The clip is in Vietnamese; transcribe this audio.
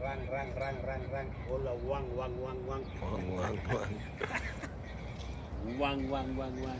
răng răng răng răng răng ô là quăng quăng quăng quăng quăng quăng quăng quăng quăng quăng quăng